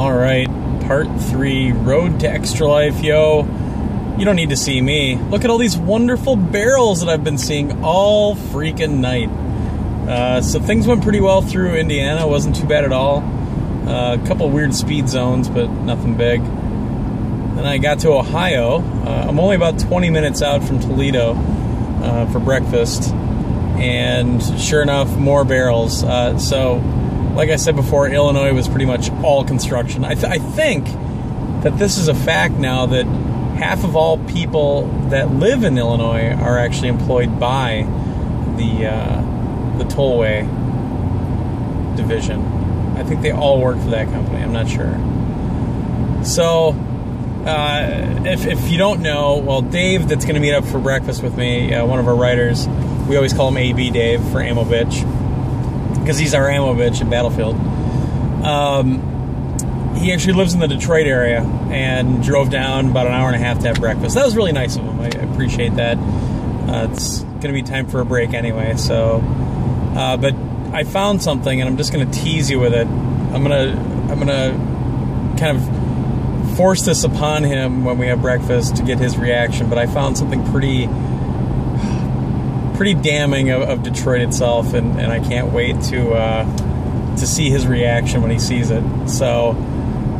All right, part three Road to Extra Life. Yo, you don't need to see me. Look at all these wonderful barrels that I've been seeing all freaking night. Uh, so things went pretty well through Indiana, wasn't too bad at all. Uh, a couple weird speed zones, but nothing big. Then I got to Ohio. Uh, I'm only about 20 minutes out from Toledo uh, for breakfast, and sure enough, more barrels. Uh, so like I said before, Illinois was pretty much all construction. I, th- I, think that this is a fact now that half of all people that live in Illinois are actually employed by the uh, the tollway division. I think they all work for that company. I'm not sure. So, uh, if, if you don't know, well, Dave, that's going to meet up for breakfast with me, uh, one of our writers, we always call him AB Dave for Ammo Bitch because he's our ammo bitch in Battlefield. Um, he actually lives in the Detroit area and drove down about an hour and a half to have breakfast. That was really nice of him. I appreciate that. Uh, it's going to be time for a break anyway. So, uh, but I found something, and I'm just going to tease you with it. I'm gonna I'm gonna kind of force this upon him when we have breakfast to get his reaction. But I found something pretty pretty damning of, of Detroit itself, and, and, I can't wait to uh, to see his reaction when he sees it. So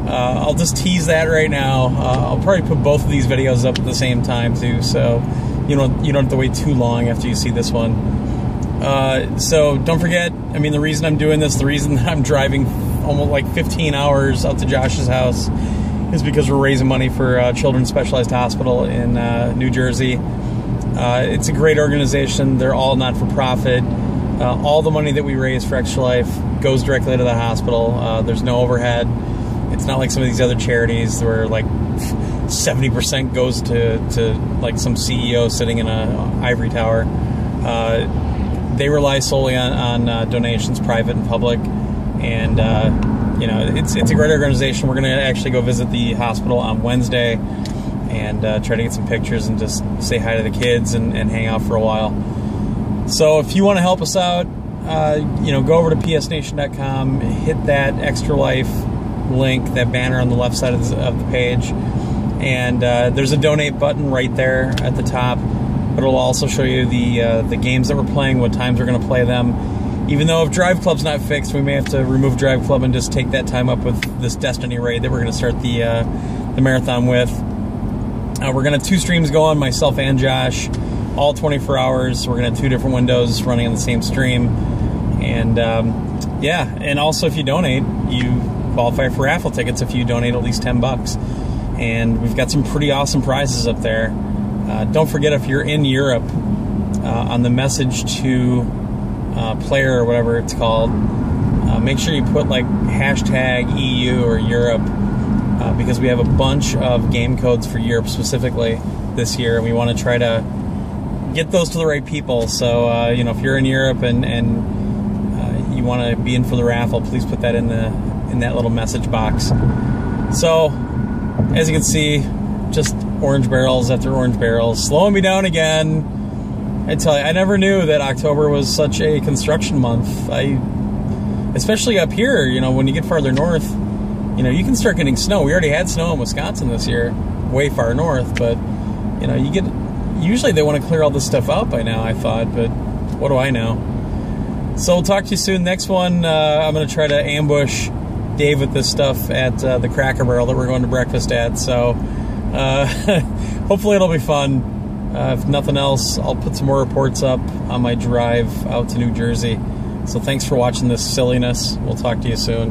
uh, I'll just tease that right now. Uh, I'll probably put both of these videos up at the same time too, so you don't you don't have to wait too long after you see this one. Uh, so don't forget. I mean, the reason I'm doing this, the reason I'm driving almost like 15 hours out to Josh's house, is because we're raising money for uh, Children's Specialized Hospital in uh, New Jersey. Uh, it's a great organization. They're all not for profit. Uh, all the money that we raise for Extra Life goes directly to the hospital. Uh, there's no overhead. It's not like some of these other charities where like 70% goes to, to like some CEO sitting in a ivory tower. Uh, they rely solely on, on uh, donations, private and public. And, uh, you know, it's, it's a great organization. We're going to actually go visit the hospital on Wednesday and uh, try to get some pictures and just say hi to the kids and, and hang out for a while. So if you want to help us out, uh, you know, go over to psnation.com, hit that extra life link, that banner on the left side of the, of the page, and uh, there's a donate button right there at the top. But it'll also show you the uh, the games that we're playing, what times we're going to play them. Even though if Drive Club's not fixed, we may have to remove Drive Club and just take that time up with this Destiny raid that we're going to start the uh, the marathon with. Uh, we're going to two streams go on, myself and Josh, all 24 hours. We're going to have two different windows running on the same stream. And um, yeah, and also if you donate, you qualify for raffle tickets if you donate at least 10 bucks. And we've got some pretty awesome prizes up there. Uh, don't forget if you're in Europe, uh, on the message to uh, player or whatever it's called, uh, make sure you put like hashtag EU or Europe uh, because we have a bunch of game codes for Europe specifically this year, and we want to try to get those to the right people. So, uh, you know, if you're in Europe and and uh, you want to be in for the raffle, please put that in the in that little message box. So, as you can see, just orange barrels after orange barrels, slowing me down again. I tell you, I never knew that October was such a construction month. I, especially up here, you know, when you get farther north you know, you can start getting snow. We already had snow in Wisconsin this year, way far north, but you know, you get usually they want to clear all this stuff out by now. I thought, but what do I know? So we'll talk to you soon. Next one, uh, I'm going to try to ambush Dave with this stuff at uh, the Cracker Barrel that we're going to breakfast at. So uh, hopefully it'll be fun. Uh, if nothing else, I'll put some more reports up on my drive out to New Jersey. So thanks for watching this silliness. We'll talk to you soon.